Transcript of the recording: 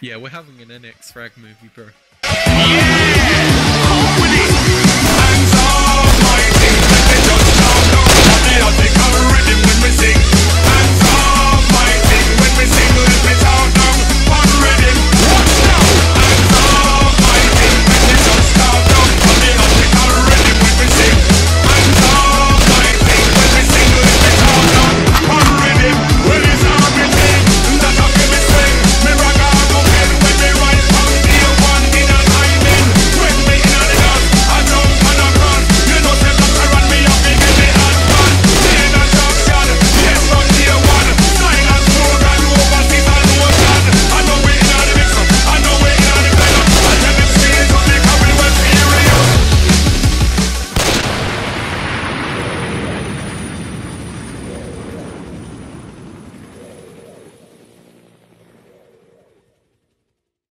Yeah, we're having an NX frag movie, bro.